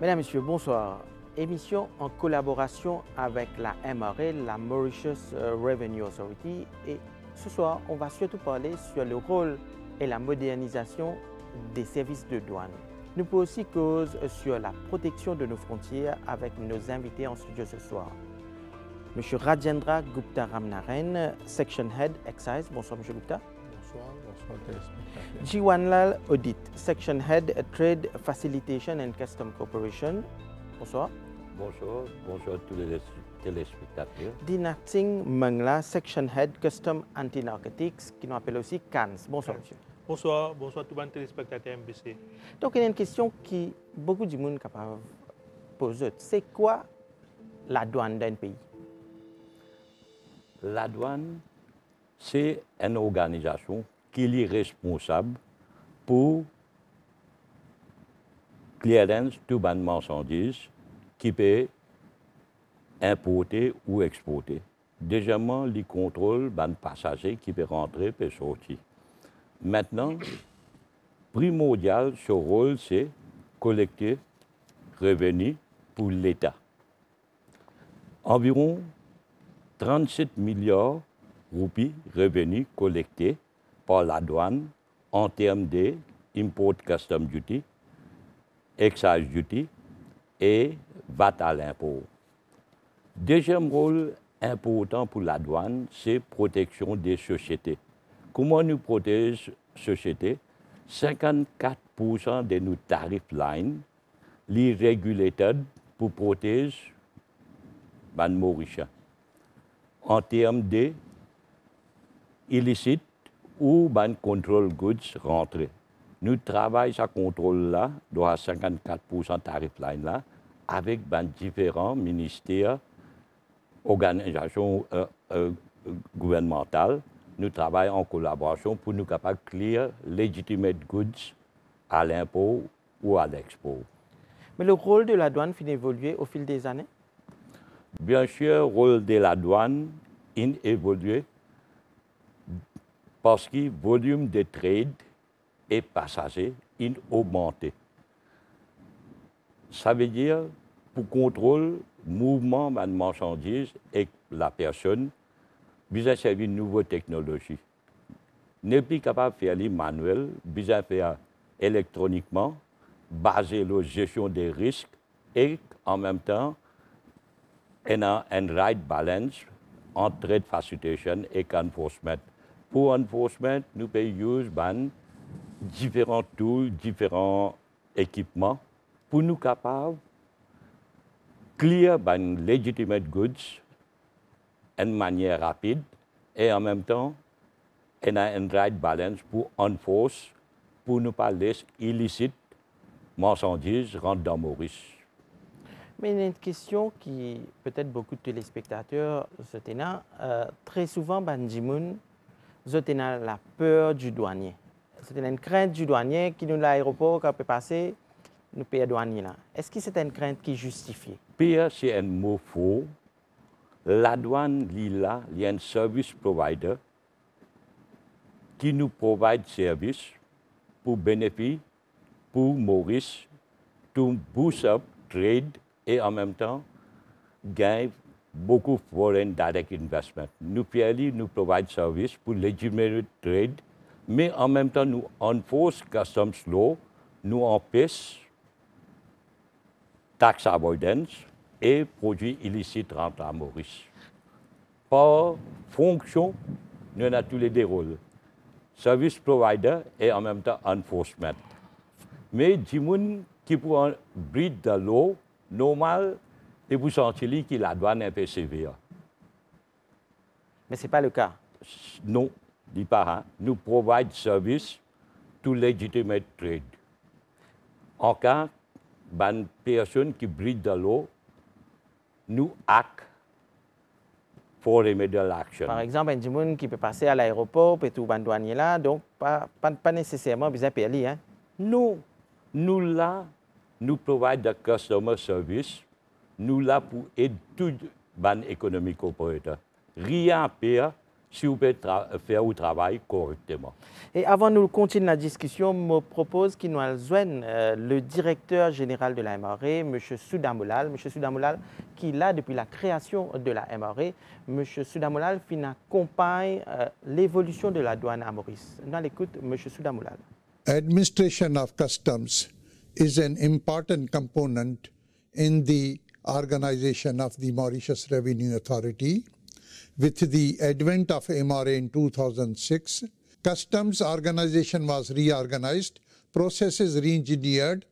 Mesdames, Messieurs, bonsoir. Émission en collaboration avec la MRA, la Mauritius euh, Revenue Authority. Et ce soir, on va surtout parler sur le rôle et la modernisation des services de douane. Nous pouvons aussi cause sur la protection de nos frontières avec nos invités en studio ce soir. Monsieur Rajendra Gupta Ramnaren, Section Head Excise. Bonsoir, Monsieur Gupta. Téléspectateurs. Jiwanlal Audit, Section Head Trade Facilitation and Custom Corporation. Bonsoir. Bonsoir, bonsoir à tous les téléspectateurs. Dinating Mangla, Section Head Custom Anti-Narcotics, qui nous appelle aussi CANS. Bonsoir, monsieur. Bonsoir, bonsoir tout le monde téléspectateur MBC. Donc, il y a une question qui beaucoup de monde capable de poser. C'est quoi la douane d'un pays? La douane, c'est une organisation qui est responsable pour clearance de marchandises qui peut importer ou exporter. Deuxièmement, les contrôles des passagers qui peuvent rentrer et sortir. Maintenant, primordial, ce rôle, c'est collecter revenus pour l'État. Environ 37 milliards de roupies revenus collectés par la douane en termes de import custom duty, excise duty et VAT à l'impôt. Deuxième rôle important pour la douane, c'est protection des sociétés. Comment nous protège la société 54% de nos tarifs line, les regulated pour protéger Mauriciens en termes de ou ban contrôle goods rentrés. Nous travaillons ce contrôle-là, dans 54% tarif line là, avec ban différents ministères, organisations euh, euh, gouvernementales. Nous travaillons en collaboration pour nous capables de clear legitimate goods à l'impôt ou à l'export. Mais le rôle de la douane finit évoluer au fil des années? Bien sûr, le rôle de la douane a évolué parce que le volume de trade et passagers a augmenté. Ça veut dire, pour contrôler le mouvement de marchandises et la personne, besoin servir une nouvelle technologie. N'est plus capable de faire les manuels, besoin faire électroniquement, basé la gestion des risques et en même temps, a un right balance entre trade facilitation et enforcement. Pour enforcement, nous pouvons utiliser différents tools, différents équipements pour nous capables clear ban legitimate goods de manière rapide et en même temps, on a un right balance pour enforce, pour ne pas laisser illicite marchandises rentrer dans Maurice. Mais une question qui, peut-être beaucoup de téléspectateurs, euh, très souvent, Banjimoun, la peur du douanier. C'est une crainte du douanier qui nous l'aéroport, quand peut passer, nous paye douanier là. Est-ce que c'est une crainte qui est justifiée? Pire, c'est un mot faux. La douane, là, il y a un service provider qui nous provide service pour bénéfice, pour Maurice, to boost up trade et en même temps gagne beaucoup foreign direct investment. Nous, Pierre, nous provide service pour legitimate trade, mais en même temps, nous enforce customs law, nous empêche tax avoidance et produits illicites rentrent à Maurice. Par fonction, nous avons tous les deux rôles. Service provider et en même temps enforcement. Mais gens qui peuvent brider la loi, normal, et vous sentez que la douane est un peu sévère? Mais ce n'est pas le cas. Non, dit pas. Hein. Nous provide service to legitimate trade. En cas une personne qui bride de l'eau, nous acte pour remedial action. Par exemple, un gens qui peut passer à l'aéroport, peut tout ban douanier là, donc pas, pas, pas nécessairement besoin de payer. Hein? Non, nous là, nous provide de customer service, nous là pour aider tout ban économique opérateur. Rien à payer, si vous pouvez faire le travail correctement. Et avant de continuer la discussion, je propose qu'il nous joigne euh, le directeur général de la MRE, M. Soudamoulal. M. Soudamoulal, qui est là depuis la création de la MRE. M. Soudamoulal qui accompagne euh, l'évolution de la douane à Maurice. Nous l'écoute, M. Soudamoulal. Administration of customs is an important component in the organization of the Mauritius Revenue Authority. With the advent of MRA in 2006, customs organization was reorganized, processes re-engineered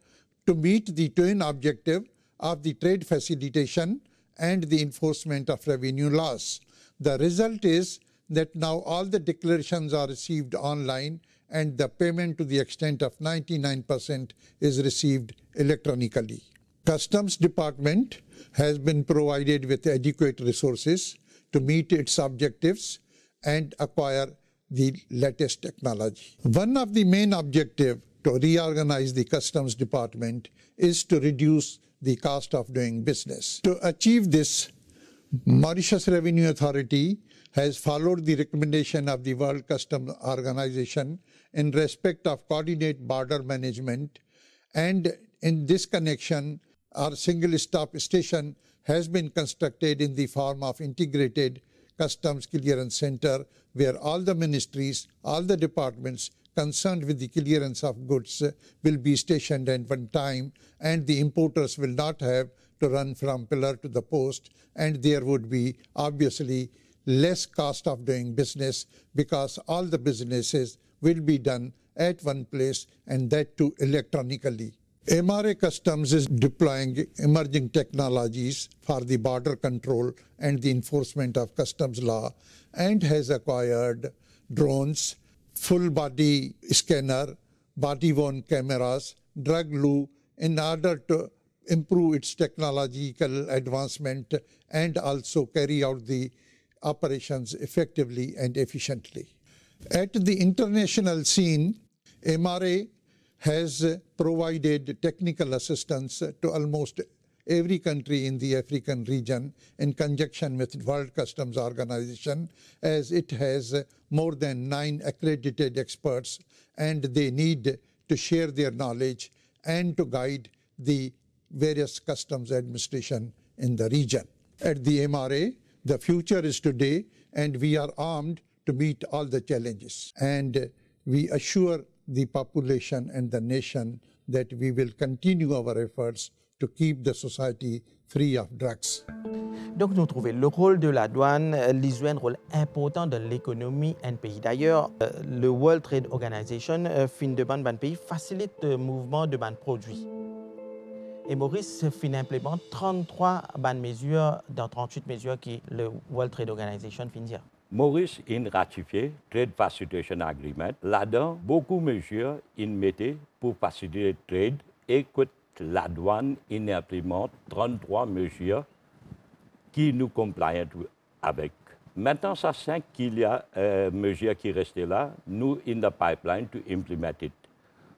to meet the twin objective of the trade facilitation and the enforcement of revenue laws. The result is that now all the declarations are received online and the payment to the extent of 99% is received electronically. Customs Department has been provided with adequate resources to meet its objectives and acquire the latest technology. One of the main objectives to reorganize the customs department is to reduce the cost of doing business. To achieve this, Mauritius Revenue Authority has followed the recommendation of the World Customs Organization in respect of coordinate border management and in this connection our single stop station has been constructed in the form of integrated customs clearance center where all the ministries, all the departments concerned with the clearance of goods will be stationed at one time and the importers will not have to run from pillar to the post and there would be obviously less cost of doing business because all the businesses will be done at one place and that too electronically. MRA Customs is deploying emerging technologies for the border control and the enforcement of customs law and has acquired drones, full body scanner, body worn cameras, drug loo in order to improve its technological advancement and also carry out the operations effectively and efficiently. At the international scene, MRA has provided technical assistance to almost every country in the African region in conjunction with World Customs Organization as it has more than nine accredited experts and they need to share their knowledge and to guide the various customs administration in the region. At the MRA, the future is today and we are armed to meet all the challenges and we assure the population and the nation that we will continue our efforts to keep the society free of drugs. Donc, nous trouvons le rôle de la douane, il joue un rôle important dans l'économie d'un pays. D'ailleurs, euh, le World Trade Organization, euh, fin de ban pays, facilite le mouvement de ban produits. Et Maurice fin implémente 33 ban mesures dans 38 mesures que le World Trade Organization fin dire. Maurice a ratifié Trade Facilitation Agreement. Là-dedans, beaucoup de mesures il mettait pour faciliter le trade et la douane il implémente 33 mesures qui nous complient avec. Maintenant, ça qu'il y a euh, mesures qui restaient là, nous in the pipeline to implement it.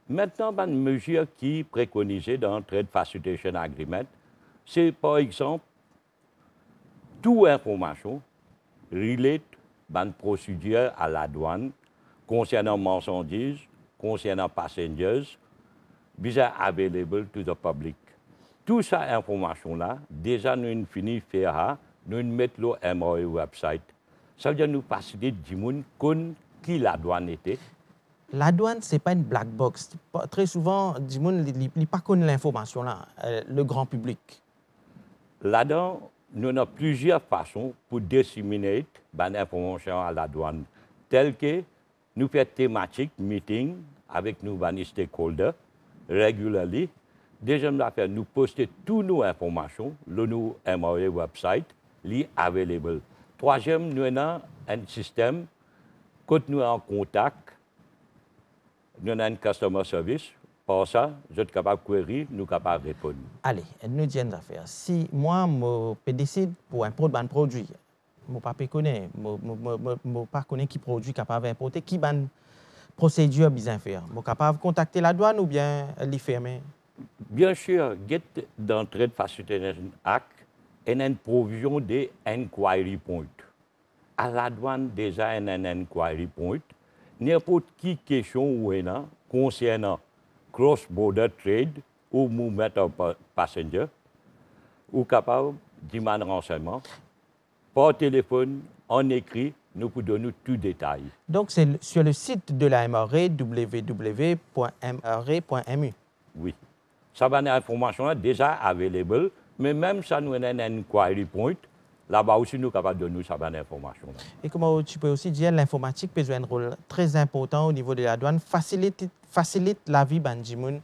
Maintenant, une mesure qui préconisée dans Trade Facilitation Agreement, c'est par exemple toute information relate une procédure à la douane concernant marchandises, concernant passengers, visa available to the public. Toute cette information-là, déjà nous avons fini de faire, nous mettons le MOE website. Ça veut dire nous faciliter du monde qui la douane était. La douane, ce n'est pas une black box. Très souvent, du monde ne pas connaît l'information là, euh, le grand public. Là-dedans, nous avons plusieurs façons pour disséminer l'information à la douane, telles que nous faisons thématique meeting avec nos stakeholders régulièrement. Deuxième nous postons toutes nos informations sur nos MRA website, li available. Troisième, nous avons un système quand nous sommes en contact, nous avons un customer service par ça, je suis capable de query, nous sommes capables de répondre. Allez, nous disons affaire. Si moi, je décide pour un produit, je ne pas connais, je pas connais qui produit capable d'importer, qui ban procédure besoin faire. Je capable de contacter la douane ou bien les fermer? Bien sûr, get dans Trade Facilitation Act, il y a une provision des inquiry points. à la douane déjà un, un inquiry point. N'importe qui question ou concernant cross-border trade ou mouvement de pa- passengers, ou capable de demander renseignement par téléphone, en écrit, nous pouvons donner tout détail. Donc, c'est sur le site de la MRE, www.mre.mu. Oui. Ça va information est déjà available, mais même ça nous a un inquiry point, là-bas aussi nous sommes capables de nous savoir information. Et comment tu peux aussi dire l'informatique peut jouer un rôle très important au niveau de la douane, facilite, facilite la vie de gens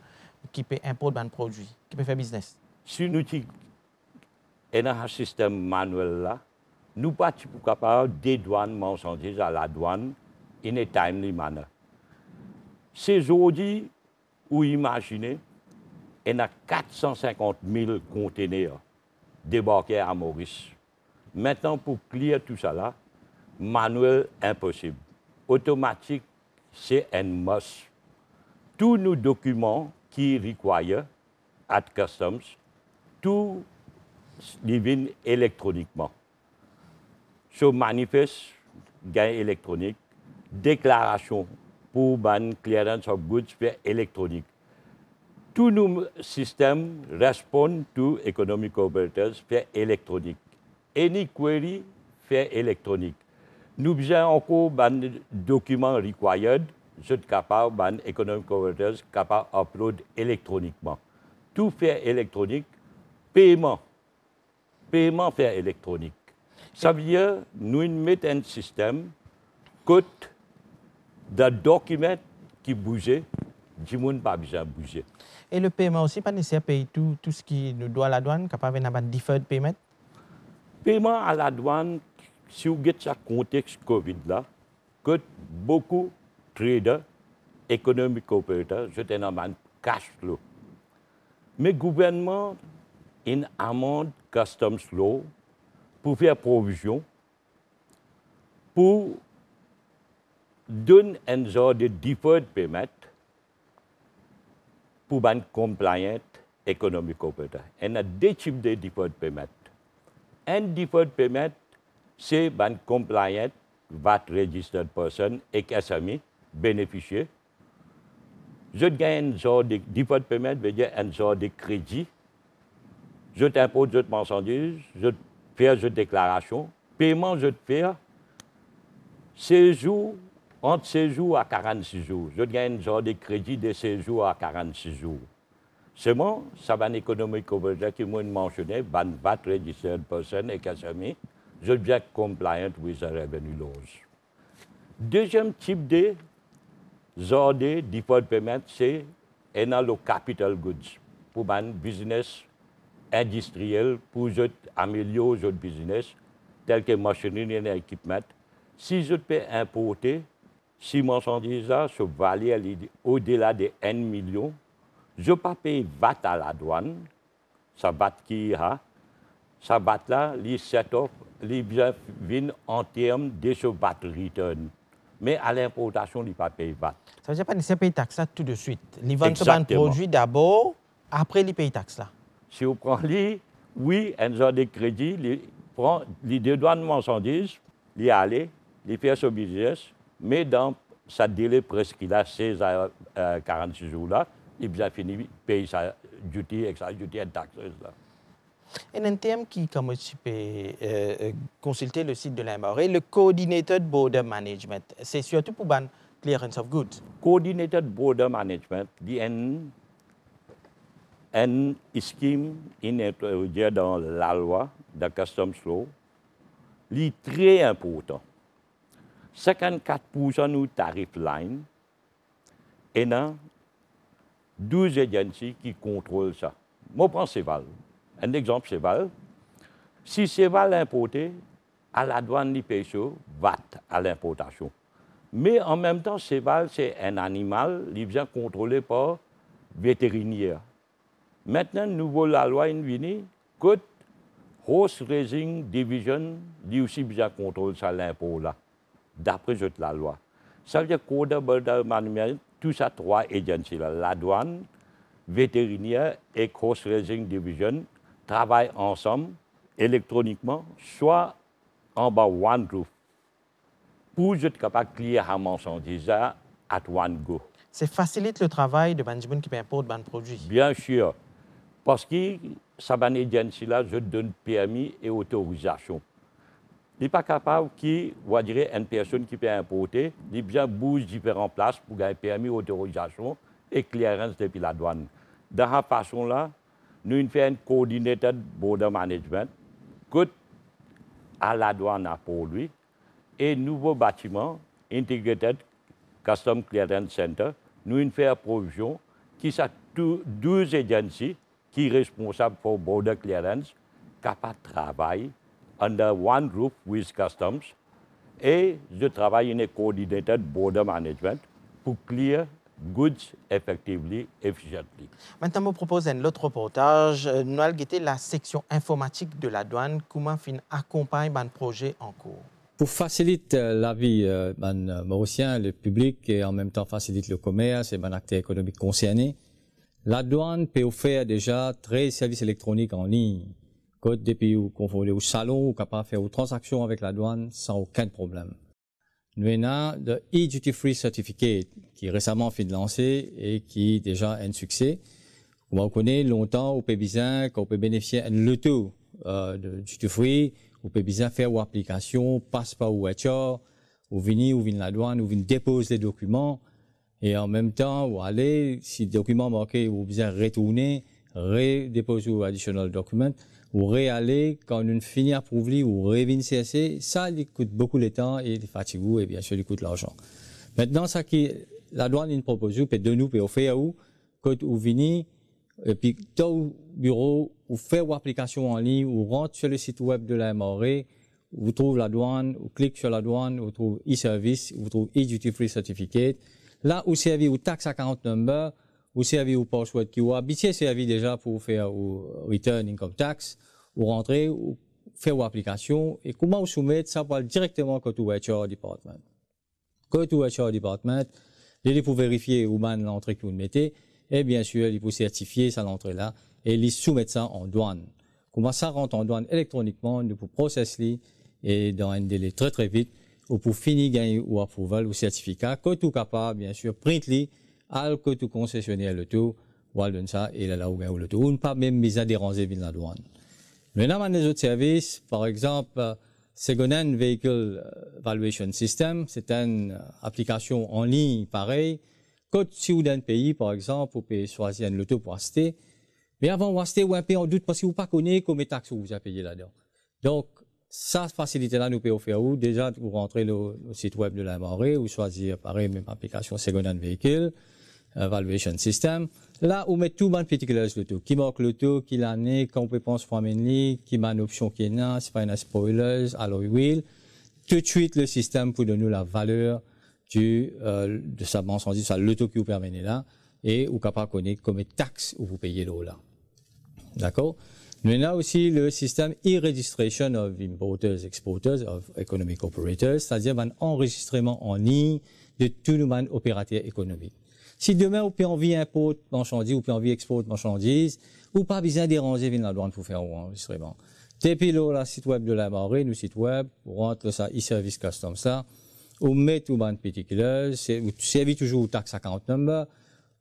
qui peut importer des produits, qui peut faire business. Si nous avons un système manuel là, nous pas capables de dédouaner marchandises à la douane in a timely manner. C'est aujourd'hui où imaginez, il y a 450 000 conteneurs débarqués à Maurice. Maintenant, pour clear tout ça là, manuel impossible. Automatique, c'est un must. Tous nos documents qui requièrent at customs, tout living électroniquement. So manifeste, gain électronique, déclaration pour ban clearance of goods fait électronique. Tous nos systèmes répondent to economic operators fait électronique. Any query fait électronique. Nous besoin encore ban documents required, je suis capable ban economic operators capable upload électroniquement. Tout fait électronique, paiement, paiement fait électronique. Ça veut dire nous mettons un système que de documents qui bougent, du monde pas besoin de bouger. Et le paiement aussi, pas nécessaire de payer tout, tout ce qui nous doit à la douane, capable d'avoir un deferred payment? Paiement à la douane, si vous regardez ce contexte Covid là, que beaucoup de traders, économiques opérateurs, je dans un cash flow. Mais gouvernement, une amende customs law pour faire provision pour donner un genre de deferred payment pour un compliant economic operator. Y a deux types de deferred payment. Un deferred payment, c'est un compliant VAT registered person et SME bénéficiaire. Je gagne un genre de payment, veut dire un genre de crédit. Je t'impose cette marchandise, je fais cette déclaration. Paiement, je te fais séjour, entre séjour à 46 jours. Je gagne un genre de crédit de séjour à 46 jours. Seulement, ça va une économie coverage qui m'a mentionné, ban VAT registered person et SME, je deviens compliant with the revenue laws. Deuxième type de genre de deferred payment, c'est le capital goods pour un business industriel pour améliorer votre business, tel que machinerie et équipement. Si je peux importer, si marchandise se valait au-delà de 1 million, je ne pas payer VAT à la douane, ça VAT qui a, ça VAT là, les set-off, les vient en termes de ce VAT return. Mais à l'importation, il ne pas payer VAT. Ça veut dire pas nécessaire de payer taxe là tout de suite. Ils vendent un produit d'abord, après ils payent taxe là. Si vous prenez, oui, un genre de crédit, les, prend, les dédouanes marchandises, les aller, les faire ce business, mais dans sa délai presque là, 16 à euh, 46 jours là, il bien fini de payer sa duty, excise duty et taxes là. Terme qui, comme tu peux euh, euh, consulter le site de l'MRE, le Coordinated Border Management, c'est surtout pour ban clearance of goods. Coordinated Border Management, il y a un, un scheme introduit dans la loi de Customs Law, est très important. 54% du tarif line, et a 12 agences qui contrôlent ça. Moi, je prends Ceval. Un exemple, Ceval. Si Ceval est importé, à la douane, paye sur VAT à l'importation. Mais en même temps, Ceval, c'est un animal, il vient contrôlé par vétérinaire. Maintenant, nouveau la loi est venue, que Horse Raising Division, lui aussi bien contrôle ça l'impôt là, d'après toute la loi. Ça veut dire Management, tout ça trois agences là, la douane, vétérinaire et Horse Raising Division travaillent ensemble électroniquement, soit en bas one roof. pour être capable de clier à marchandise à one go. Ça facilite le travail de Banjiboun qui importe des produits. Bien sûr. Parce que ça agency là, je donne permis et autorisation. Il n'est pas capable qui, on dire, une personne qui peut importer, il bien bouge différentes places pour gagner permis, autorisation et clearance depuis la douane. De cette façon-là, nous faisons un coordinated border management, que à la douane pour lui, et nouveau bâtiment, Integrated Custom Clearance Center, nous faisons provision qui sont deux agences qui sont responsables pour border clearance, capables de travailler under one roof with customs. Et je travaille in a coordinated border management pour clear goods effectively, efficiently. Maintenant, je vous propose un autre reportage. Euh, nous allons la section informatique de la douane. Comment fin accompagne un projet en cours? Pour faciliter la vie euh, ben, mauricien, le public, et en même temps faciliter le commerce et ben, acteurs économiques concernés, la douane peut offrir déjà 13 services électroniques en ligne depuis où qu'on voulait au salon ou capable faire aux transactions avec la douane sans aucun problème. Nous avons le e-duty free certificate qui est récemment fait de lancer et qui est déjà un succès. On connaît longtemps au Pébisin qu'on peut bénéficier d'un loto euh, de duty free, au Pébisin faire une application, passe par HR, ou venir ou venir la douane, ou venir déposer des documents, et en même temps, ou aller, si le document manqué, ou besoin retourner, redéposer ou additional document ou réaller quand on finit à prouver ou revenir CSC, ça, il coûte beaucoup de temps et il fatigue et bien sûr, il coûte l'argent. Maintenant, ça qui, la douane, il propose, peut de nous, peut offrir où, quand vous venez, et puis, dans bureau, vous faites une application en ligne, vous rentrez sur le site web de la MRE, vous trouvez la douane, vous cliquez sur la douane, vous trouvez e-service, vous trouvez e-duty free certificate. Là, vous servez au tax account number, vous servez au password qui vous habitué servi déjà pour faire au return income tax, ou rentrer, ou faire vos application, et comment vous soumettez ça va directement vous HR department. Quand vous HR department, il faut vérifier où man l'entrée que vous mettez, et bien sûr, il faut certifier ça l'entrée là, et il soumettre ça en douane. Comment ça rentre en douane électroniquement, nous pouvons processer et dans un délai très très vite, ou pour finir gagner ou approval ou certificat, quand tout capable, bien sûr, print al que tout concessionnaire le tout, ou donne ça, et là, où le tout, ou pas même mis à déranger la douane. Les autres services, par exemple, Second Vehicle Valuation System, c'est une application en ligne pareil. Quand si vous un pays, par exemple, vous pouvez choisir un loto pour acheter. Mais avant d'acheter ou un pays en doute parce que vous ne connaissez pas combien de taxes vous avez payé là-dedans. Donc, ça, facilité-là, nous pouvons offrir où? Déjà, vous rentrez le, le site web de la marée ou choisir, pareil, même application Second Vehicle Valuation System. Là, on met tout le particulars le tout. Qui marque le tout, qui l'année, quand on peut penser pour amener, qui m'a une option qui est là, c'est pas une spoilers, alloy wheel. Tout de suite, le système pour donner la valeur du, euh, de sa marchandise, ça, le tout qui vous permet là, et ou capable de connaître combien de taxes vous payez là. D'accord? Nous avons aussi le système e-registration of importers, exporters, of economic operators, c'est-à-dire un enregistrement en ligne de tous les opérateurs économiques. Si demain, vous pouvez envie import marchandises, vous pouvez envie export marchandises, ou pas besoin de déranger la douane pour faire un enregistrement. Depuis le site web de la marée, le site web, vous rentrez ça, e-service custom ça, vous mettez tout bande particulier, vous servez toujours au tax account number,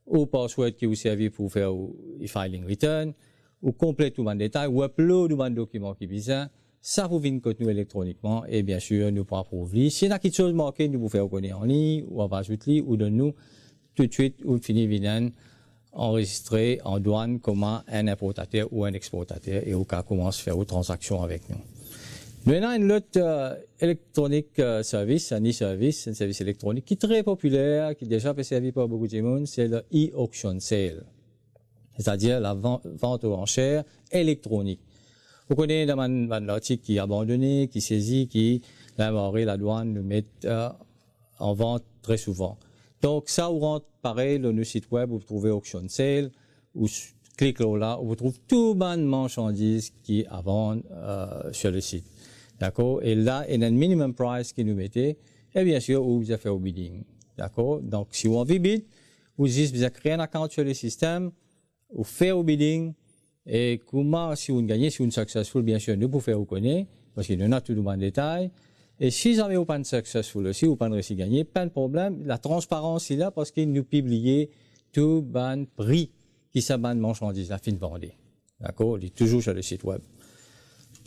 au password qui vous servez pour faire le filing return, ou complète tout le détail, ou upload tout le document qui besoin, ça vous vient nous électroniquement, et bien sûr, nous pourrons approuver. Si y a quelque chose manqué, nous vous faire reconnaître en ligne, ou en va ajouter, ou de nous, tout de suite, vous finissez vilain enregistré en douane comme un importateur ou un exportateur et au cas commence à faire une transaction avec nous. Maintenant, un autre euh, électronique euh, service, un e-service, un service électronique qui est très populaire, qui déjà fait servir par beaucoup de monde, c'est le e-auction sale. C'est-à-dire la vente aux enchères électronique. Vous connaissez dans l'article qui est abandonné, qui saisit, qui, la la douane, le met euh, en vente très souvent. Donc, ça, vous rentre pareil, le site web, vous trouvez Auction Sale, ou cliquez là, vous trouvez tout le de marchandises qui vendre euh, sur le site. D'accord? Et là, il y a un minimum price qui nous mettez, et bien sûr, vous avez fait au bidding. D'accord? Donc, si vous avez bid, vous juste, vous avez créé un compte sur le système, vous faites au bidding, et comment, si vous gagnez, si vous êtes successful, bien sûr, nous pouvez au connaître, parce qu'il y en a tout le monde détail, Et si jamais de successful aussi, ou pas de réussi gagner, pas de problème. La transparence est là parce qu'il nous publie tout ban prix qui s'abat de marchandises, la fin vendée. D'accord? Il est toujours sur le site web.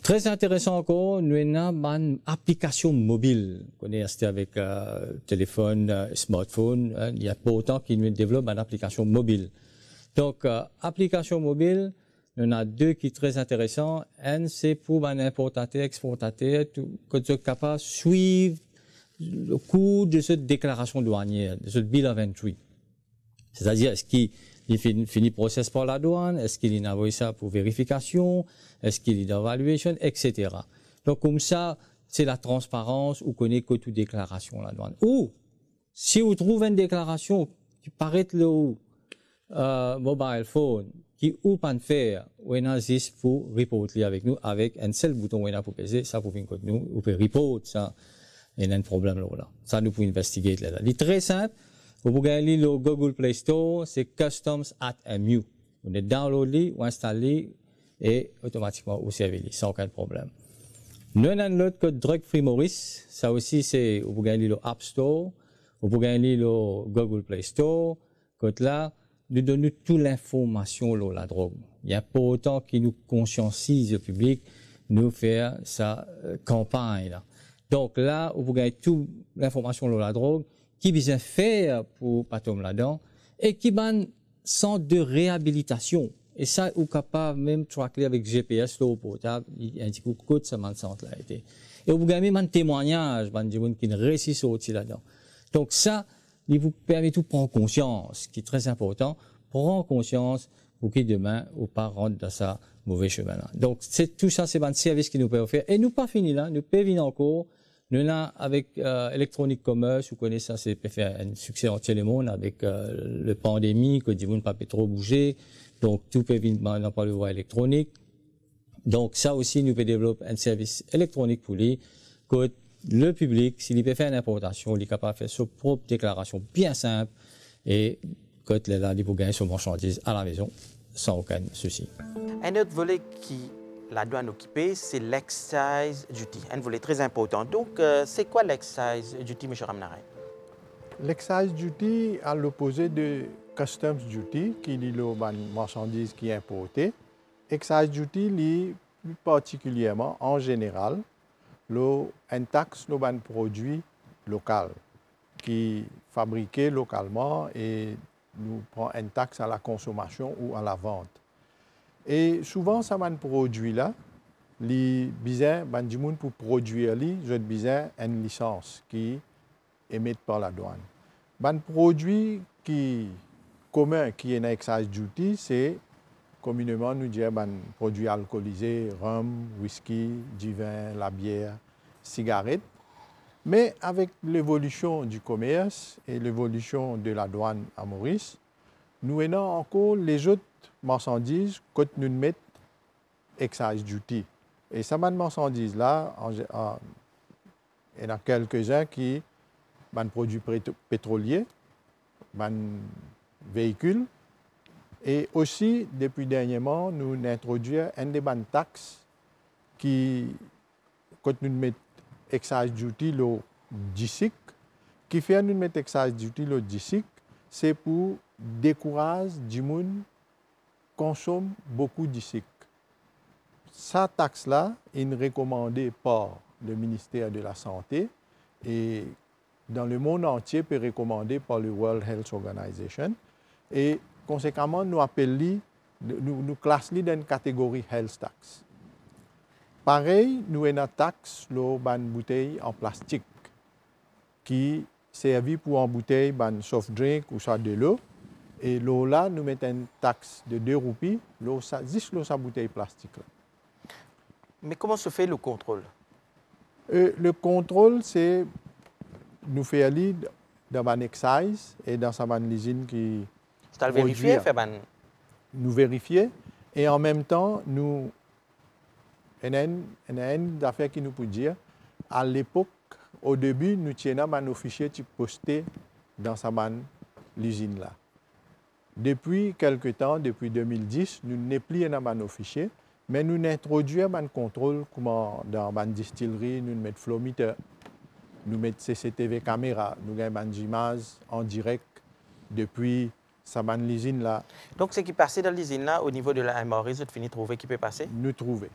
Très intéressant encore, nous avons une application mobile. On connaît avec euh, téléphone, euh, smartphone. Hein, il y a pas autant qui nous développe une application mobile. Donc, euh, application mobile, il y en a deux qui sont très intéressants. Un, c'est pour un importateur, exportateur, que tu es capable de suivre le cours de cette déclaration douanière, de ce bill of entry. C'est-à-dire, est-ce qu'il finit, finit process par la douane? Est-ce qu'il a envoyé ça pour vérification? Est-ce qu'il est evaluation? Etc. Donc, comme ça, c'est la transparence, ou connaît que toute déclaration la douane. Ou, si vous trouvez une déclaration qui paraît le euh, mobile phone, qui ou pas faire, a juste pour reporter avec nous avec un seul bouton on a pour peser, ça pour venir nous, ou peut report ça, il y a un problème là. Ça nous peut investiguer là. C'est très simple. Vous pouvez aller le Google Play Store, c'est Customs at MU. Vous êtes downloadé ou installé et automatiquement vous servez sans aucun problème. Nous avons l'autre code Drug Free Maurice. Ça aussi, c'est, vous pouvez aller le App Store, vous pouvez aller le Google Play Store. Code là, nous donner toute l'information sur la drogue. Il y a pas autant qui nous conscientise le public, nous faire sa euh, campagne là. Donc là, vous gagnez toute l'information sur la drogue, qui vient faire pour patom là-dedans, et qui ban centre de réhabilitation. Et ça, vous capable même traquer avec GPS là au portable, il y a un petit coup de ça centre là été. Et vous gagnez même un témoignage, ban qui ne réussit sortir là-dedans. Donc ça, il vous permet de prendre conscience, qui est très important, prendre conscience pour que demain, ou pas rentrer dans sa mauvais chemin. Donc, c'est tout ça, c'est un service qui nous peut faire. Et nous pas fini là, nous venir encore. Nous là, avec euh, Electronic Commerce, vous connaissez ça, c'est un succès entier le monde avec euh, le pandémie, que ne pas trop bouger. Donc, tout venir dans par le voie électronique. Donc, ça aussi, nous peut développer un service électronique pour lui, le public, s'il peut faire une importation, il est capable de faire sa propre déclaration bien simple et que les là, pour gagner son marchandise à la maison sans aucun souci. Un autre volet qui la douane occupée, c'est l'excise duty, un volet très important. Donc, euh, c'est quoi l'excise duty, M. Ramnare L'excise duty, à l'opposé de customs duty, qui est le marchandise qui est importée, excise duty, lit plus particulièrement, en général, une taxe sur un produit local qui est fabriqué localement et nous prend une taxe à la consommation ou à la vente. Et souvent, ça un produit là, les besoin pour produire li, je besoin une licence qui émise par la douane. Ban produit qui commun qui est un excise duty, c'est communément nous dire ban produits alcoolisés, rhum, whisky, du vin, la bière, cigarette. Mais avec l'évolution du commerce et l'évolution de la douane à Maurice, nous avons encore les autres marchandises que nous mettons excise duty. Et ces marchandises-là, il y en a quelques-uns qui des produits pétroliers, des véhicules. Et aussi, depuis dernièrement, nous introduisons une des taxes qui, quand nous mettons excise duty le DICIC, qui fait nous mettre excise duty le DICIC, c'est pour décourager du monde consomme beaucoup d'ICIC. Cette taxe-là est recommandée par le ministère de la Santé et dans le monde entier peut recommandée par le World Health Organization. Et conséquemment, nous appelons, nous, nous classons dans une catégorie Health Tax. Pareil, nous avons une taxe sur les bouteilles en plastique qui servent pour embouteiller les soft drink ou de l'eau. Et l'eau là, nous mettons une taxe de 2 roupies juste sur sa bouteille plastique. Mais comment se fait le contrôle? Euh, Le contrôle, c'est nous faire aller dans un excise et dans sa usine qui. C'est vérifier, faire Nous vérifier. Et en même temps, nous il y a une affaire qui nous peut dire, à l'époque, au début, nous tenions un fichier qui posté dans sa l'usine là. Depuis quelque temps, depuis 2010, nous n'avons plus un fichier, mais nous introduisons un contrôle dans une distillerie, nous mettons flowmeter. Nous mettons CCTV caméra, nous avons une image en direct depuis sa l'usine là. Donc, ce qui passait dans l'usine là, au niveau de la MRI, vous fini trouver qui peut passer? Nous trouver.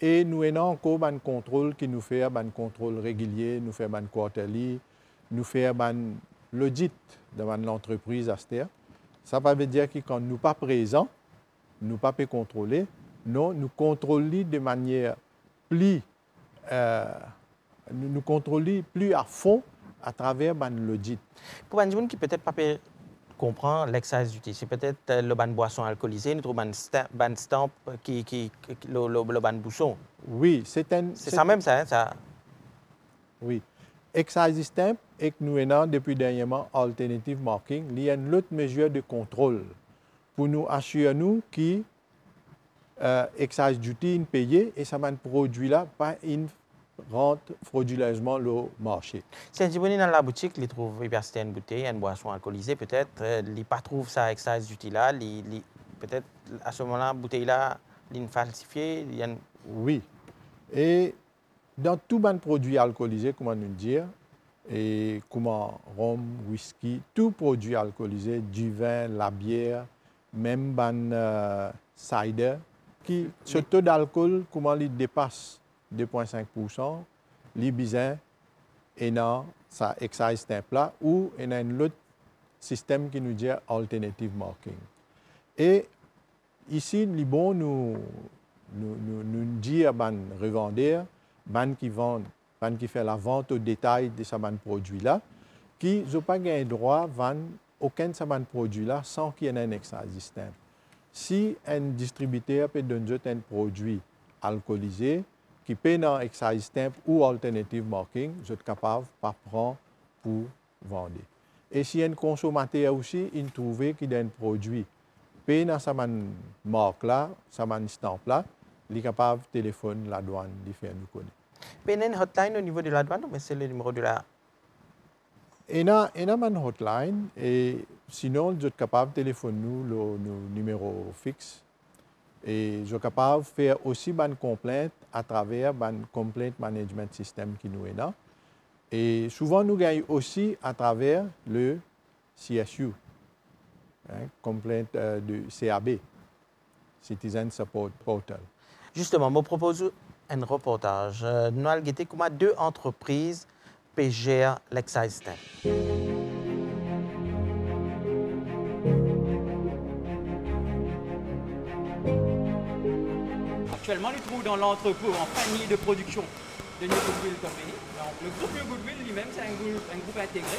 Et nous avons encore un contrôle qui nous fait un contrôle régulier, nous fait un quarterly, nous fait l'audit de l'entreprise Aster. Ça veut dire que quand nous pas présents, nous pas contrôler, non, nous contrôlons de manière plus, euh, nous, contrôlons plus à fond à travers l'audit. Pour un qui peut-être pas comprend l'excise duty, c'est peut-être euh, le ban boisson alcoolisée, notre ban ban stamp qui, qui, le, le, le ban bouchon. Oui, c'est un. C'est ça même ça, hein, ça. Oui. Excise stamp et que nous avons depuis dernièrement alternative marking, il y a une autre mesure de contrôle pour nous assurer nous que euh, excise duty est payé et ça un produit là pas une rentre frauduleusement le marché. Si on dans la boutique, il trouve une bouteille, une boisson alcoolisée, peut-être, il ne pas trouve ça excise duty là, peut-être à ce moment-là, la bouteille là, il est falsifiée. Oui. Et dans tout bon produit alcoolisé, comment nous dire, et comment rhum, whisky, tout produit alcoolisé, du vin, la bière, même ban euh, cider, qui, ce taux d'alcool, comment il dépasse 2,5%, l'ibizin et dans excise stamp là, ou il y a un autre système qui nous dit alternative marking. Et ici, les bon nous, nous, nous, nous dit à les revendeurs, ban qui vendent, ban qui fait la vente au détail de ce produit là, qui n'ont pas le droit de vendre aucun de ces produits là sans qu'il y ait un excise stamp. Si un distributeur peut donner un produit alcoolisé, qui paye dans excise stamp ou alternative marking, vous êtes capable de prendre pour vendre. Et si un consommateur aussi, il trouve qu'il a un produit paye dans sa marque là, sa stamp là, il est capable de téléphoner la douane, de faire nous connaître. Il y a une hotline au niveau de la douane, mais c'est le numéro de la... Il y a une hotline, et sinon, vous êtes capable de téléphoner nous le numéro fixe et je suis capable de faire aussi une complainte à travers le complaint management system qui nous est là. Et souvent, nous gagnons aussi à travers le CSU, hein, complaint euh, du CAB, Citizen Support Portal. Justement, je propose un reportage. Euh, nous avons comment deux entreprises gèrent l'excise Actuellement, nous trouvons dans l'entrepôt en famille de production de New Goodwill Company. le groupe New Goodwill lui-même, c'est un, groupe intégré.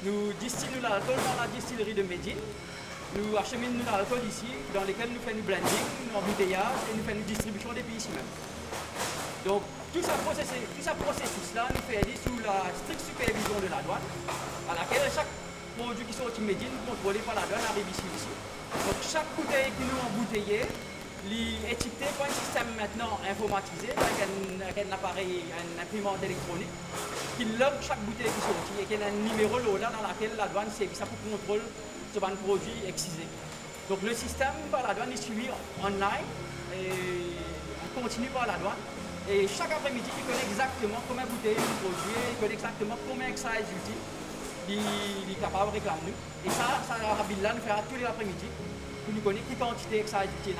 Nous distillons l'alcool dans la distillerie de Médine. Nous acheminons l'alcool ici, dans lequel nous faisons du blending, en bouteillage et nous faisons une distribution des pays ici même. Donc, tout ce processus-là nous fait aller sous la stricte supervision de la douane, à laquelle chaque produit qui sort de Médine, contrôlé par la douane, arrive ici. ici. Donc, chaque bouteille qui nous embouteillée, étiqueté par un système maintenant informatisé avec un, appareil, un imprimante électronique qui log chaque bouteille qui sortit et qui a un numéro là dans lequel la douane ça pour contrôler ce produit excisé. Donc le système par la douane est suivi online et on continue par la douane. Et chaque après-midi, il connaît exactement combien de bouteilles il produit, il connaît exactement combien ça utile, il est capable de réclamer. Et ça, ça, là nous fera tous les après-midi pour nous connaître quelle quantité ça utile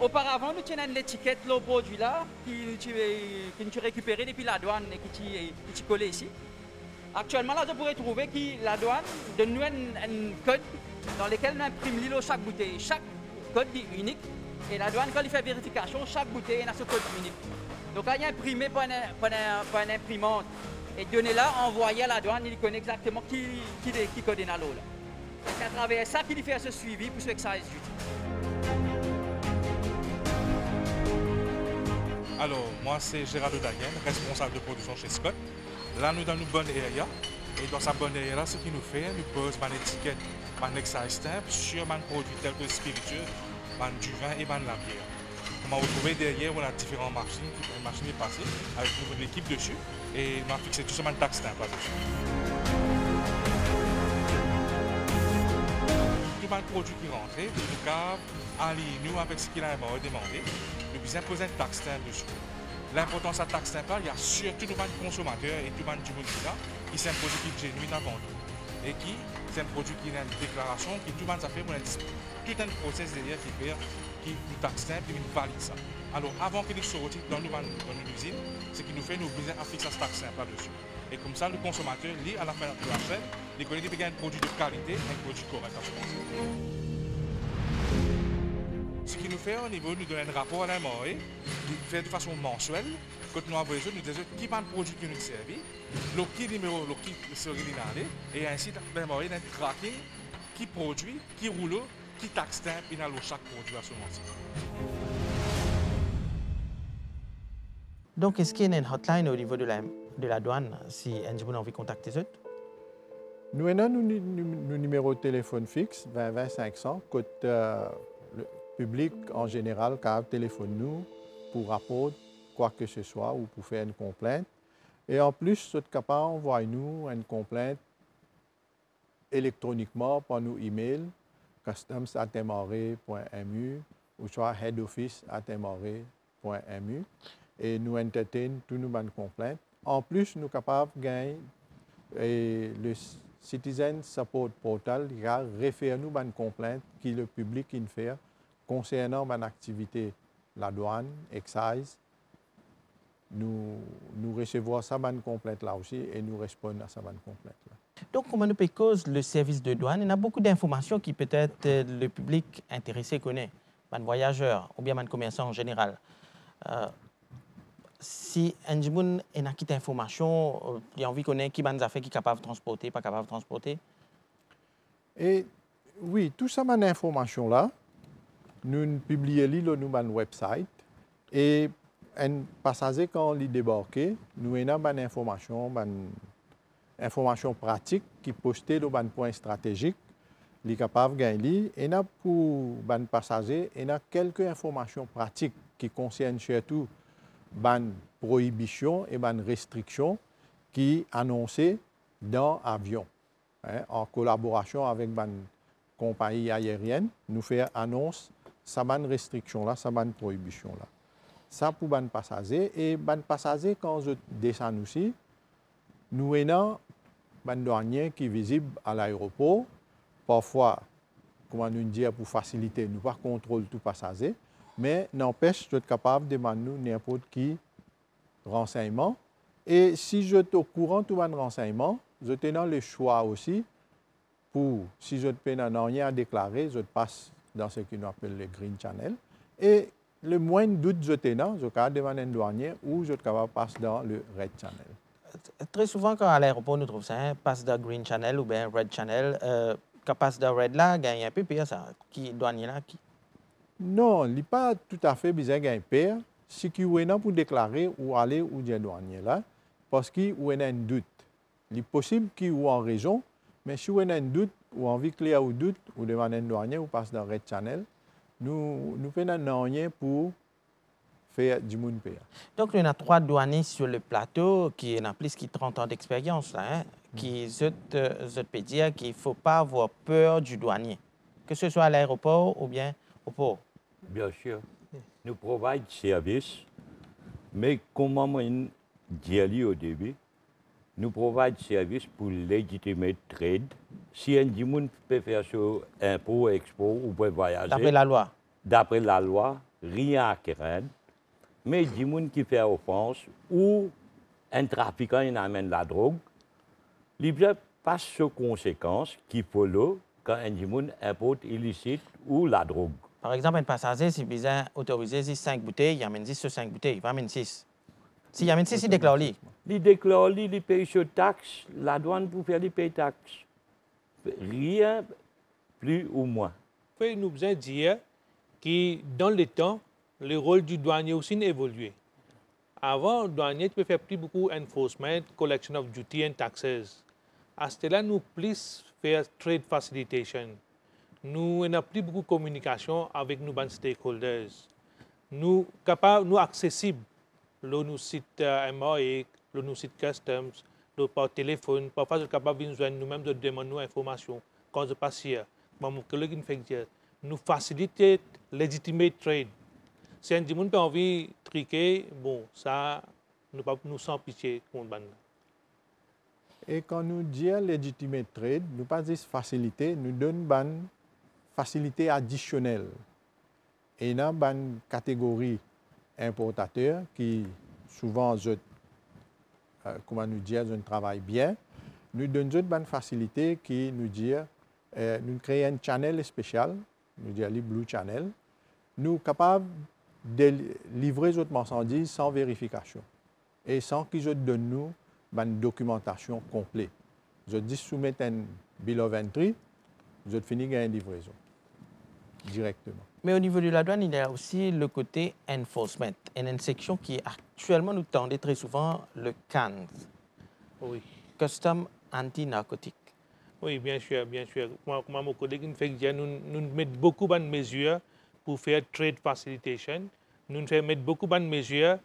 Auparavant, nous tenions l'étiquette, le produit là, qui nous récupéré depuis la douane et qui est collé ici. Actuellement, là, je pourrais trouver que la douane donne un, code dans lequel on imprime chaque bouteille. Chaque code est unique. Et la douane, quand il fait vérification, chaque bouteille a ce code unique. Donc là, il est imprimé par un, imprimante. Et donné là, envoyé à la douane, il connaît exactement qui, qui, qui code dans l'eau. C'est à travers ça qu'il fait ce suivi pour ce excise duty. Alors, moi, c'est Gérard Dagen, responsable de production chez Scott. Là, nous dans une bonne area. Et dans sa bonne area, ce qu'il nous fait, nous pose une étiquette, un excise stamp sur un produit tel que spiritueux, du vin et de la bière. On m'a retrouvé derrière, on a différentes machines, une machine est passée avec une équipe dessus et on a fixé tout simplement un taxe stamp là-dessus. Tout le produit qui rentre, nous cave en ligne nous avec ce qu'il a demandé, nous besoin poser un taxe dessus. L'importance de la taxe il y a surtout nous consommateurs et tout le monde qui c'est un produit qui est génuin avant tout. Et qui, c'est un produit qui a une déclaration, qui tout le monde a fait tout un process derrière qui fait, qui nous taxe et nous valide ça. Alors, avant que nous sortions dans l'usine, ce qui nous fait, nous besoin fixer ce taxe là-dessus. Et comme ça, le consommateur, lui, à la fin de la connaît qu'il un produit de qualité, un produit correct à ce Ce qui nous fait au niveau, nous donne un rapport à la il fait de façon mensuelle. Quand nous envoyons nous disons qui va le produit qui nous servi, le qui numéro, le qui serait et ainsi, la a un tracking qui produit, qui roule, qui taxe et dans chaque produit à ce moment-ci. Donc, est-ce qu'il y a une hotline au niveau de la de la douane si un a envie de contacter eux? Nous avons nos numéro de téléphone fixe 20 20 500 que le public en général téléphone nous pour rapporter quoi que ce soit ou pour faire une complainte. Et en plus, êtes capable d'envoyer nous une complainte électroniquement par nos emails customs.mu ou soit headoffice.mu et nous entertain toutes nos complaintes en plus, nous sommes capables de gagner le Citizen Support Portal qui a référé nous une complainte qui le public fait concernant mon activité, la douane, excise. Nous, recevons sa bonne complainte là aussi et nous répondons à sa bonne complainte là. Donc, comment nous cause le service de douane? Il y a beaucoup d'informations qui peut-être euh, le public intéressé connaît, les voyageurs ou bien les commerçants en général. Euh, si un gens a une information, il a envie de connaître qui est affaires qui capable de transporter, pas capable de transporter? Et oui, tout ça, cette information là, nous publions sur notre website et un passager quand il débarque, nous avons une information, information pratique qui postée sur un point stratégique, est capable gagner. Et pour les passagers, il y a quelques informations pratiques qui concernent surtout ban prohibition et ban restriction qui annoncé dans l'avion. Hein, en collaboration avec ban compagnie aérienne, nous faisons annonce sa ban restriction là, sa ban prohibition là. Ça pour ban passagers et ban passagers quand je descends aussi, nous avons ban douanier qui est visible à l'aéroport. Parfois, comment nous dire pour faciliter, nous pas contrôle tout passager mais n'empêche, je suis capable de demander n'importe qui renseignement. Et si je suis au courant de tout mon renseignement, je tenais le choix aussi pour, si je n'ai rien à déclarer, je passe dans ce qu'on appelle le Green Channel. Et le moindre doute je tenais, je peux demander un douanier ou je capable de passer dans le Red Channel. Très souvent, quand à l'aéroport, nous trouvons ça, hein, passe dans Green Channel ou bien Red Channel, euh, quand passe dans Red là, a un peu pire ça. Qui douanier là, qui, non, il n'est pas tout à fait besoin d'un père. Ce qui est pour déclarer ou aller ou dire douanier là, parce qu'il y a un doute. Il est possible qu'il y ait en raison, mais si vous avez un doute ou envie clair ou doute, ou demandez un douanier ou passe dans Red Channel, nous, nous faisons un pour faire du monde père. Donc, il y a trois douaniers sur le plateau qui ont plus de 30 ans d'expérience, hein, qui peuvent dire qu'il ne faut pas avoir peur du douanier, que ce soit à l'aéroport ou bien au port. Bien sûr. Nous providons service, mais comme moi dit au début, nous providons service pour legitimate trade. Si un monde peut faire sur impôt, expo ou peut voyager. D'après la loi. D'après la loi, rien à craindre. Mais gens qui fait offense ou un trafiquant il amène la drogue, il pas sur conséquences qui follow quand un monde importe illicite ou la drogue. Par exemple, un passager, s'il besoin autoriser 5 bouteilles, il amène 10 sur 5 bouteilles, il va amener 6. S'il amène 6, il déclare lui. Il déclare lui, il paye sur taxe, la douane pour faire, il paye taxe. Rien plus ou moins. Il nous besoin dire que dans le temps, le rôle du douanier aussi a évolué? Avant, le douanier peut faire plus beaucoup enforcement, collection of duty and taxes. À ce là nous plus faire trade facilitation nous n'avons plus beaucoup de communication avec nos stakeholders. Nous capables, nous accessibles, le site euh, MOE, le site Customs, le par téléphone, parfois nous sommes capables de nous-mêmes de demander nos informations quand je passe hier. mon collègue nous fait dire, nous faciliter legitimate trade. Si un monde a envie de triquer, bon, ça, nous pas nous sans pitié contre Et quand nous disons legitimate trade, nous pas dire facilité, nous donnons une facilité additionnelle. Et il y a une catégorie importateurs qui souvent, je, euh, comment nous dire, un travail bien, nous donnons une facilité qui nous dit, euh, nous créons un channel spécial, nous disons le Blue Channel, nous sommes capables de livrer notre marchandises sans vérification et sans qu'ils donnent nous une documentation complète. Je dis soumettre un bill of entry, je finis une livraison directement. Mais au niveau de la douane, il y a aussi le côté enforcement. Une section qui actuellement nous tendait très souvent le CANS. Oui. Custom anti-narcotique. Oui, bien sûr, bien sûr. Comme mon collègue nous fait dire, nous, nous mettons beaucoup de mesures pour faire trade facilitation. Nous mettons beaucoup de mesures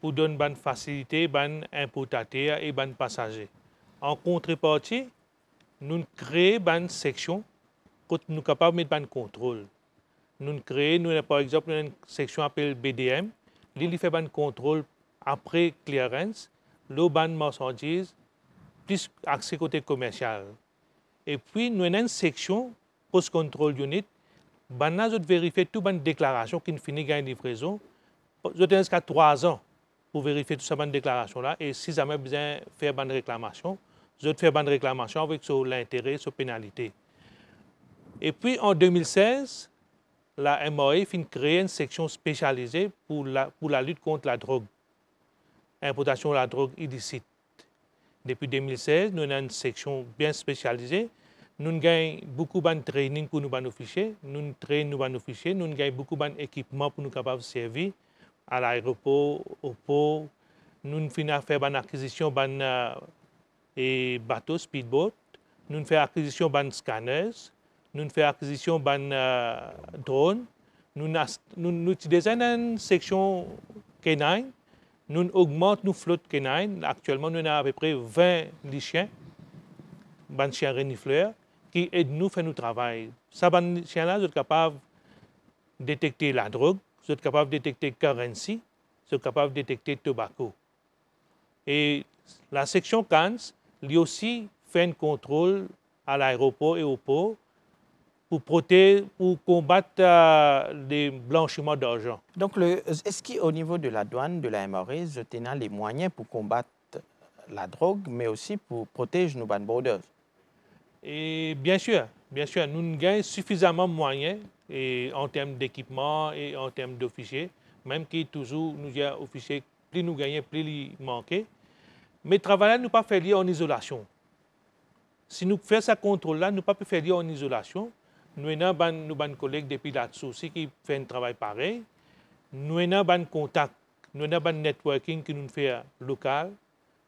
pour donner une facilité aux importateurs et aux passagers. En contrepartie, nous créons une section pour nous capables de mettre un contrôle nous créons, nous, par exemple, une section appelée BDM. Il fait un contrôle après clearance, le ban marchandises, plus accès côté commercial. Et puis, nous avons une section post-control unit. Nous avons vérifié toute une déclaration qui finit une livraison. Nous avons jusqu'à trois ans pour vérifier toute cette déclaration-là. Et si jamais besoin de faire une réclamation, nous avons fait une réclamation avec l'intérêt, sur pénalité. Et puis, en 2016, la MOE fin créer une section spécialisée pour la, lutte contre la drogue, importation de la drogue illicite. Depuis 2016, nous avons une section bien spécialisée. Nous avons beaucoup de training pour nous nos fichiers. Nous traînons nos fichiers. Nous avons beaucoup d'équipements pour nous capables de servir à l'aéroport, au port. Nous avons fait une acquisition de euh, bateaux, speedboat. Nous avons fait acquisition de scanners nous faisons acquisition d'un euh, drone, nous, nous, utilisons une section canine, nous augmentons nos flottes canines. Actuellement, nous avons à peu près 20 chiens, des chiens renifleurs, qui aident nous à faire notre travail. Ces chiens-là sont capables de détecter la drogue, sont capables de détecter currency, sont capables de détecter le tobacco. Et la section CANS, lui aussi, fait un contrôle à l'aéroport et au port pour protéger, pour combattre euh, les blanchiments d'argent. Donc, est-ce qu'au niveau de la douane, de la MRE, vous avez les moyens pour combattre la drogue, mais aussi pour protéger nos borders Et bien sûr, bien sûr, nous gagnons suffisamment de moyens et en termes d'équipement et en termes d'officiers, même qui toujours nous a officiers, plus nous gagnons, plus il manquait. Mais travailler, nous pas faire en isolation. Si nous faisons ce contrôle-là, nous ne pas faire en isolation. Nous avons des collègues depuis là-dessous qui font un travail pareil. Nous avons des contacts, nous avons un networking qui nous fait local.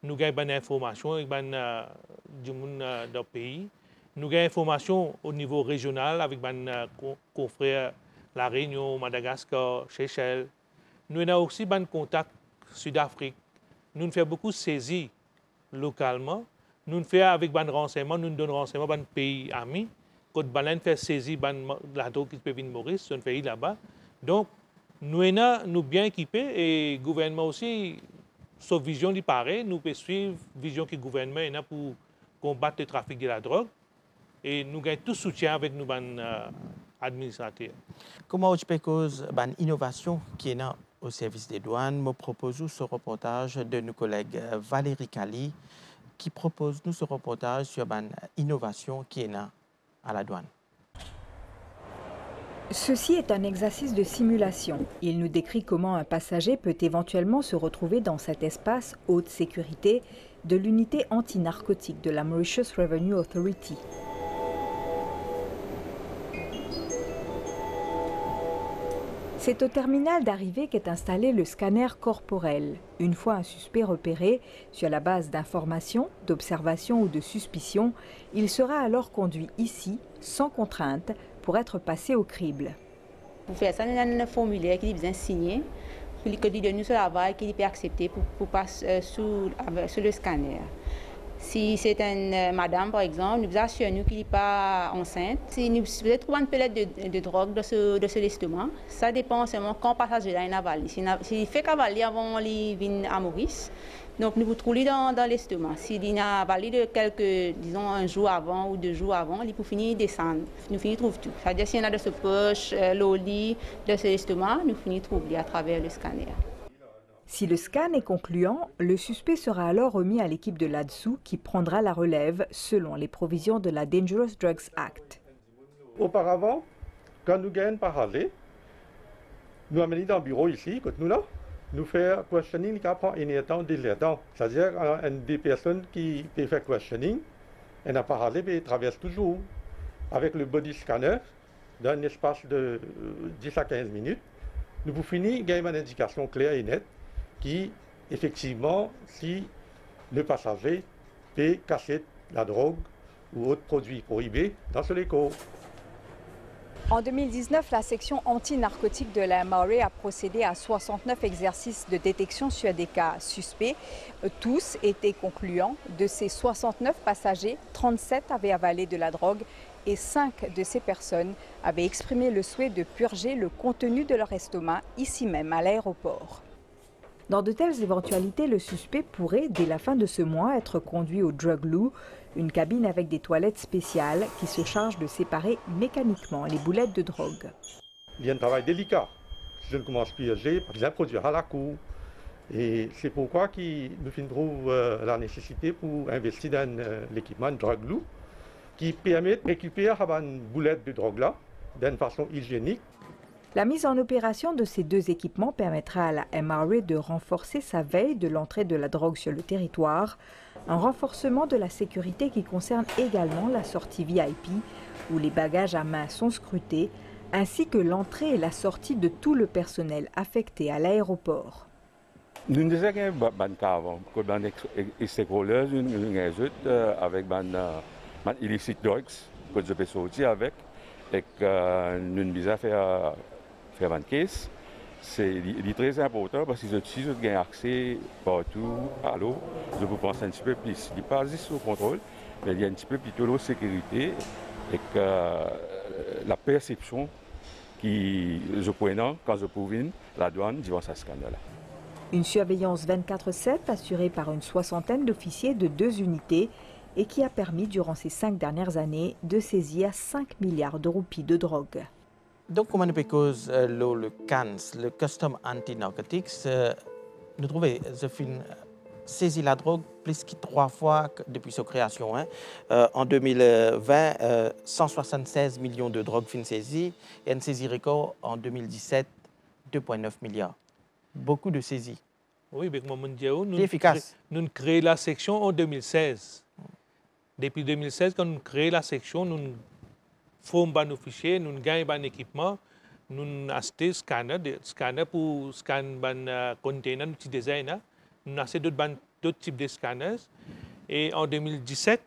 Nous avons des informations avec euh, du monde euh, pays. Nous avons des informations au niveau régional avec nos euh, confrères La Réunion, Madagascar, Seychelles. Nous avons aussi des contacts Sud-Afrique. Nous faisons beaucoup de saisies localement. Nous faisons avec des renseignements, nous donnons renseignements des pays amis. Quand baleine fait saisir la drogue qui peut venir Maurice, c'est un pays là-bas. Donc, nous sommes bien équipés et le gouvernement aussi, sa vision lui paraît, nous pouvons suivre la vision que le gouvernement a pour combattre le trafic de la drogue. Et nous avons tout soutien avec nos euh, administrateurs. Comment je peux cause l'innovation qui est au service des douanes, me propose ce reportage de nos collègues euh, Valérie Kali, qui propose nous ce reportage sur l'innovation qui est là à la douane. Ceci est un exercice de simulation. Il nous décrit comment un passager peut éventuellement se retrouver dans cet espace haute sécurité de l'unité anti-narcotique de la Mauritius Revenue Authority. C'est au terminal d'arrivée qu'est installé le scanner corporel. Une fois un suspect repéré, sur la base d'informations, d'observations ou de suspicions, il sera alors conduit ici, sans contrainte, pour être passé au crible. Pour faire ça, un formulaire qui est bien signé, que nous la qui peut accepter pour, passer euh, le scanner. Si c'est une euh, madame, par exemple, nous assurons qu'il n'est pas enceinte. Si nous peut trouver une pelette de, drogue dans ce, de ce ça dépend seulement quand le passager là est avalé. S'il si, fait cavaler avant de venir à Maurice, donc nous vous trouvons dans, dans l'estomac. S'il a avalé de quelques, disons, un jour avant ou deux jours avant, il peut finir descendre. Nous finissons trouver tout. C'est-à-dire s'il y en a de ce poche, euh, l'oli, de ce l'estomac, nous finissons trouver à travers le scanner. Si le scan est concluant, le suspect sera alors remis à l'équipe de l'ADSU qui prendra la relève selon les provisions de la Dangerous Drugs Act. Auparavant, quand nous gagnons par aller, nous amenons dans le bureau ici, quand nous là, nous faisons questioning qui prend un temps temps. C'est-à-dire, une des personnes qui peut faire questioning, n'a pas parlé, traverse toujours avec le body scanner dans un espace de 10 à 15 minutes. Nous vous finissons, gagner une indication claire et nette qui, effectivement, si le passager peut cacher la drogue ou autre produit prohibé dans ce léco. En 2019, la section anti-narcotique de la MRA a procédé à 69 exercices de détection sur des cas suspects. Tous étaient concluants. De ces 69 passagers, 37 avaient avalé de la drogue et 5 de ces personnes avaient exprimé le souhait de purger le contenu de leur estomac ici même à l'aéroport. Dans de telles éventualités, le suspect pourrait, dès la fin de ce mois, être conduit au Drug Loo, une cabine avec des toilettes spéciales qui se chargent de séparer mécaniquement les boulettes de drogue. Il y a un travail délicat. Je ne commence plus à agir, parce qu'il produire à la cour. Et c'est pourquoi nous trouvons euh, la nécessité pour investir dans euh, l'équipement Drug Loo, qui permet de récupérer une boulette de drogue là d'une façon hygiénique la mise en opération de ces deux équipements permettra à la MRA de renforcer sa veille de l'entrée de la drogue sur le territoire, un renforcement de la sécurité qui concerne également la sortie VIP, où les bagages à main sont scrutés, ainsi que l'entrée et la sortie de tout le personnel affecté à l'aéroport. Nous avons faire une caisse, c'est très important parce que si je gagne accès partout à l'eau, je peux penser un petit peu plus. Il a pas juste au contrôle, mais il y a un petit peu plutôt de sécurité et que euh, la perception qui je prends quand je pouvais la douane devant ce scandale. Une surveillance 24-7 assurée par une soixantaine d'officiers de deux unités et qui a permis durant ces cinq dernières années de saisir 5 milliards de roupies de drogue. Donc, comment cause euh, le CANS, le Custom Anti-Narcotics, euh, nous trouvons, ce film saisit la drogue plus que trois fois depuis sa création. Hein. Euh, en 2020, 176 millions de drogues fin saisies et une saisie record en 2017, 2,9 milliards. Beaucoup de saisies. Oui, avec Maman Diao, nous, efficace. nous avons créé la section en 2016. Depuis 2016, quand nous créé la section, nous forme ban fichier, nous gagnons un équipement, nous achetons scanner, scanner pour scanner ban uh, container, nous design, nous achetons d'autres types de scanners. Et en 2017,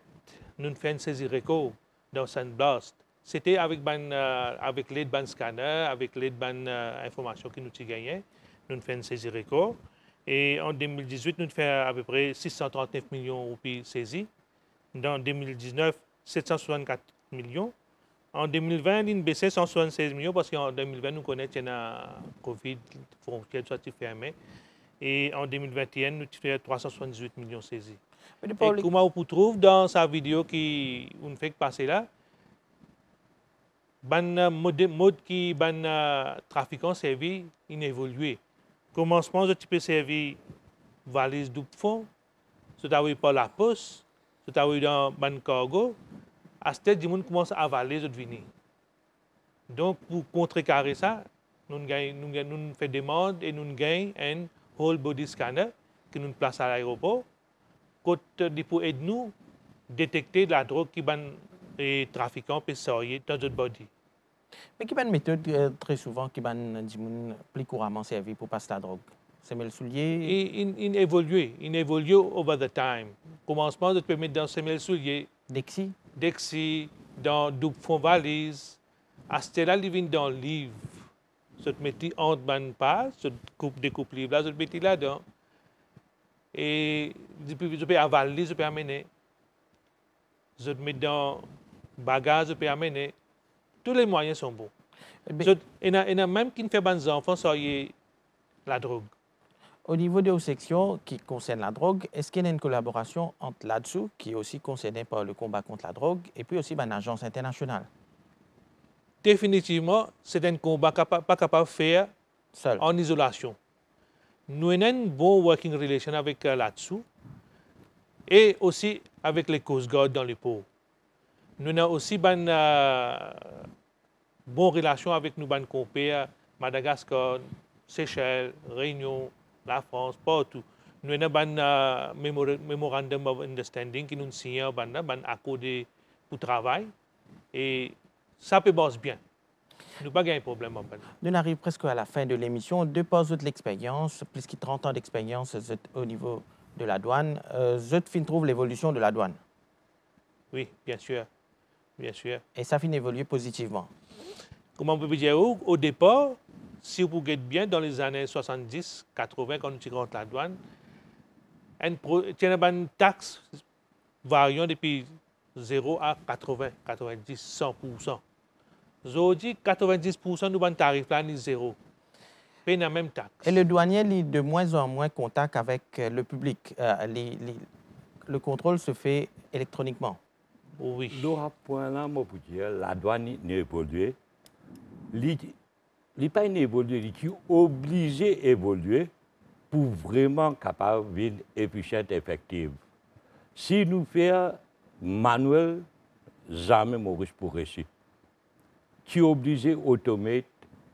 nous faisons une saisie record dans Sandblast. C'était avec, ban, uh, avec l'aide ban scanner, avec l'aide ban uh, information que nous gagné. Nous faisons une saisie record. Et en 2018, nous faisons à peu près 639 millions de roupies saisies. Dans 2019, 764 millions. En 2020, il a baissé 176 millions parce qu'en 2020, nous connaissons la Covid, frontières sont fermées. Et en 2021, nous avons 378 millions saisis. Et comment on trouve dans sa vidéo qui on fait passer là, le mode qui ban trafiquant servi, il évolué. Commencement, je peux servir valise double fond, à pas la poste, à dans ban cargo, à ce stade, gens commence à avaler les vignes. Donc, pour contrecarrer ça, nous, nous, nous faisons des demandes et nous gagnons un whole body scanner que nous place à l'aéroport pour aider nous à détecter la drogue qui est trafiquant et sortir dans notre body. Mais quelle une méthode euh, très souvent qui est plus couramment servie pour passer la drogue? C'est le soulier Il, il, évolue, il évolue over the time. Commencement, de te mettre dans ce soulier. Dexy? Dexy, dans double fond valise, il vient dans livre. Je te ban page, je coupe livre là, je te mets là-dedans. Et je peux avaler, je peux amener. je mets dans bagage, je peux amener. Tous les moyens sont bons. Mais- Je- Il y en a- il y en a même qui ne fait pas des enfants, ça y est, la drogue. Au niveau des sections qui concernent la drogue, est-ce qu'il y a une collaboration entre là-dessous, qui est aussi concernée par le combat contre la drogue, et puis aussi ben, une agence internationale? Définitivement, c'est un combat capa- pas capable de faire seul en isolation. Nous avons une bonne working relation avec euh, là-dessous et aussi avec les Coast Guard dans les ports. Nous avons aussi une euh, bonne relation avec nos bonnes compères, Madagascar, Seychelles, Réunion, la France, partout. Nous avons un euh, mémora- memorandum of understanding qui nous signe un accord pour travail et ça peut bosser bien. Nous n'avons pas de problème. Nous arrivons presque à la fin de l'émission. Deux pas de l'expérience, plus de 30 ans d'expérience au niveau de la douane. Euh, Zut fin trouve l'évolution de la douane. Oui, bien sûr. Bien sûr. Et ça fin évoluer positivement. Comment on peut dire au départ, si vous regardez bien, dans les années 70, 80, quand nous rentrons la douane, une il y a une taxe variant depuis 0 à 80, 90, 100%. Aujourd'hui, 90% de nos tarifs là, c'est zéro. Paye la même taxe. Et le douanier lit de moins en moins contact avec euh, le public. Euh, les- les- le contrôle se fait électroniquement. Oui. Là, point là, moi, pour dire, la douane n'a évolué. Il n'est pas évolué, il est obligé d'évoluer pour vraiment capable d'être efficient et effective. Si nous faisons manuel, jamais Maurice pour réussir. Tu es obligé d'automater,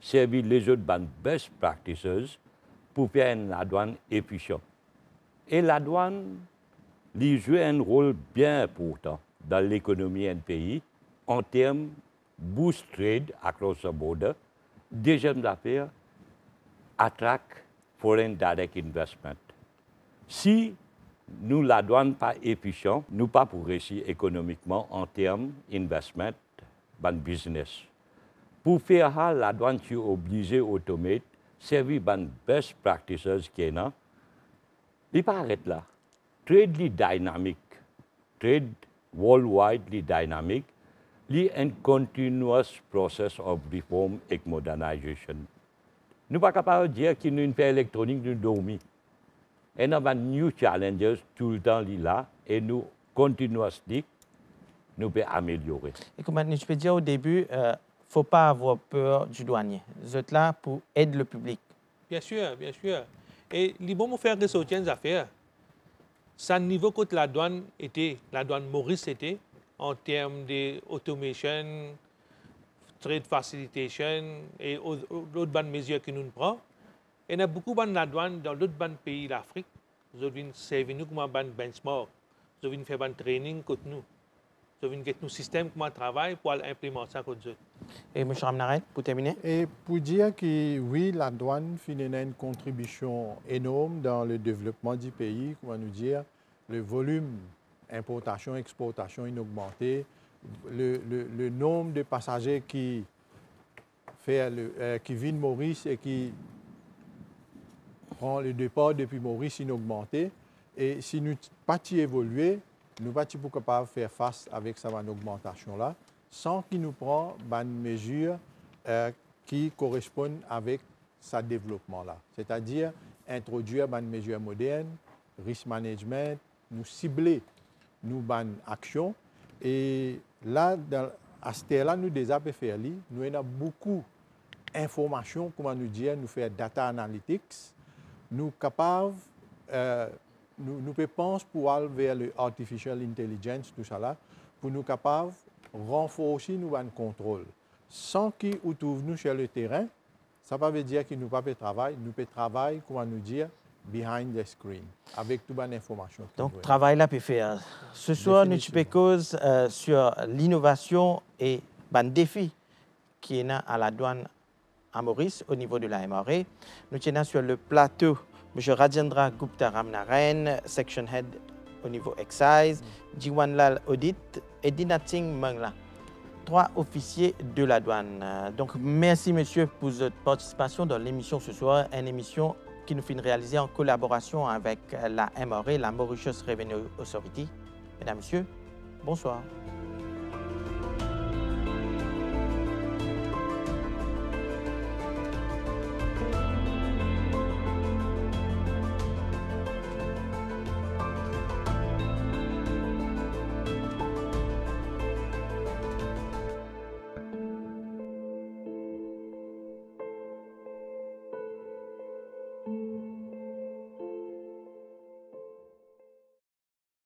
servir les autres bonnes best practices pour faire une douane efficiente. Et la douane, il joue un rôle bien important dans l'économie d'un pays en termes boost trade across the border, deuxième affaire, attract foreign direct investment. Si nous la douane pas efficient, nous pas pour réussir économiquement en termes d'investment dans le business. Pour faire ça, la douane est obligée d'automater, servir les best practices qu'il y a. Il pas arrêter là. Trade est dynamique. Trade worldwide est dynamique. Il y a un continuous process of reform et modernization. Nous ne sommes pas capables de dire qu'il y a une paix électronique nous dormir. Et nous avons new challenges tout le temps là et nous continuously nous pouvons améliorer. Et comme je peux dire au début, il ne faut pas avoir peur du douanier. Vous êtes là pour aider le public. Bien sûr, bien sûr. Et les bons me faire ressortir des affaires. Ça niveau que la douane était, la douane Maurice était, en termes d'automation, trade facilitation et au- au- d'autres bonnes mesures que nous nous prenons. Et il y a beaucoup de la douane dans d'autres pays d'Afrique. Ils viennent servir nous comme un bon benchmark. Ils viennent faire un training contre nous. Ils viennent faire nos systèmes comment travailler pour implémenter ça contre eux. Et M. Ramnaret, pour terminer? Et pour dire que oui, la douane fait une une contribution énorme dans le développement du pays, comment nous dire, le volume importation-exportation a augmenté, le, nombre de passagers qui, fait euh, qui viennent Maurice et qui prend le départ depuis Maurice a augmenté. Et si nous pas évoluer, nous pas pour capable de faire face avec cette augmentation-là, sans qu'il nous prend une mesure euh, qui correspondent avec ce développement-là. C'est-à-dire introduire une mesure moderne, risk management, nous cibler nos bonnes actions. Et là, dans, à ce là nous déjà faire, nous avons beaucoup d'informations, comment nous dire, nous faire data analytics, nous capables, euh, nous, nous penser pour aller vers le artificial intelligence, tout ça pour nous capables renforcer nos contrôle. Sans qu'ils nous trouve nous sur le terrain, ça ne veut pas dire que nous pas travailler, nous pouvons travailler, comment nous dire, behind the screen, avec toute bonne information. Donc, travail là peut faire. Ce soir, nous cause euh, sur l'innovation et ben, défi qui est à la douane à Maurice au niveau de la MRA. Nous tenons sur le plateau M. Rajendra Gupta Ramnaren, Section Head au niveau Excise, Jiwanlal Audit et Dinating Mangla, trois officiers de la douane. Euh, Donc, merci monsieur pour votre participation dans l'émission ce soir, une émission qui nous fait réaliser en collaboration avec la MRA, la Mauritius Revenue Authority. Mesdames, Messieurs, Bonsoir.